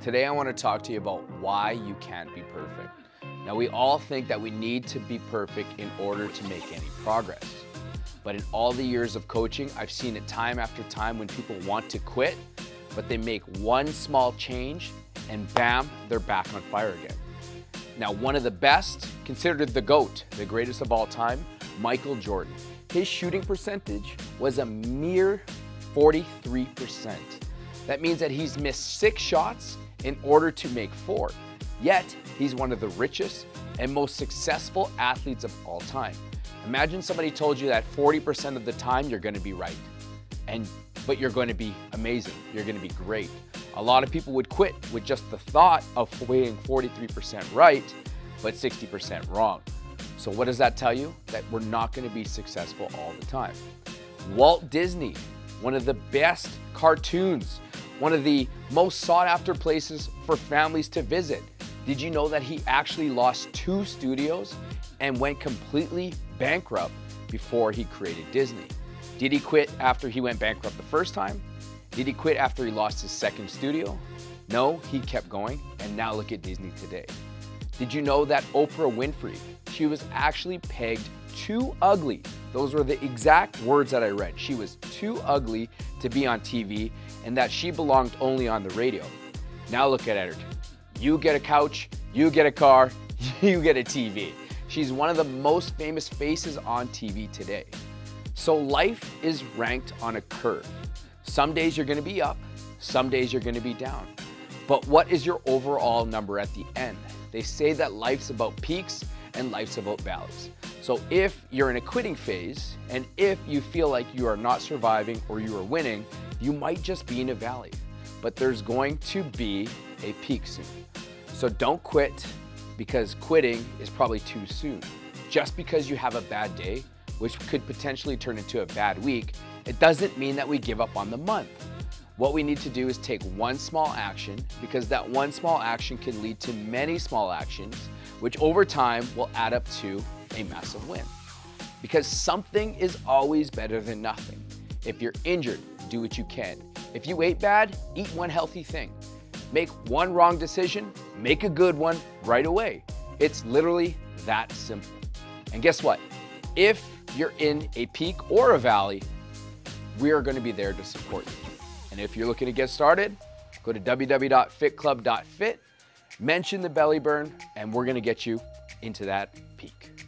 Today I want to talk to you about why you can't be perfect. Now we all think that we need to be perfect in order to make any progress. But in all the years of coaching, I've seen it time after time when people want to quit, but they make one small change and bam, they're back on fire again. Now, one of the best, considered the GOAT, the greatest of all time, Michael Jordan. His shooting percentage was a mere 43%. That means that he's missed six shots in order to make four. Yet, he's one of the richest and most successful athletes of all time. Imagine somebody told you that 40% of the time you're going to be right. And but you're going to be amazing. You're going to be great. A lot of people would quit with just the thought of weighing 43% right, but 60% wrong. So what does that tell you? That we're not going to be successful all the time. Walt Disney, one of the best cartoons, one of the most sought after places for families to visit. Did you know that he actually lost two studios and went completely bankrupt before he created Disney? Did he quit after he went bankrupt the first time? Did he quit after he lost his second studio? No, he kept going, and now look at Disney today. Did you know that Oprah Winfrey, she was actually pegged too ugly. Those were the exact words that I read. She was too ugly to be on TV and that she belonged only on the radio. Now look at her. You get a couch, you get a car, you get a TV. She's one of the most famous faces on TV today. So life is ranked on a curve. Some days you're gonna be up, some days you're gonna be down. But what is your overall number at the end? They say that life's about peaks and life's about valleys. So if you're in a quitting phase and if you feel like you are not surviving or you are winning, you might just be in a valley. But there's going to be a peak soon. So don't quit because quitting is probably too soon. Just because you have a bad day, which could potentially turn into a bad week, it doesn't mean that we give up on the month. What we need to do is take one small action because that one small action can lead to many small actions, which over time will add up to a massive win. Because something is always better than nothing. If you're injured, do what you can. If you ate bad, eat one healthy thing. Make one wrong decision, make a good one right away. It's literally that simple. And guess what? If you're in a peak or a valley, we are going to be there to support you. And if you're looking to get started, go to www.fitclub.fit, mention the belly burn, and we're to get you into that peak.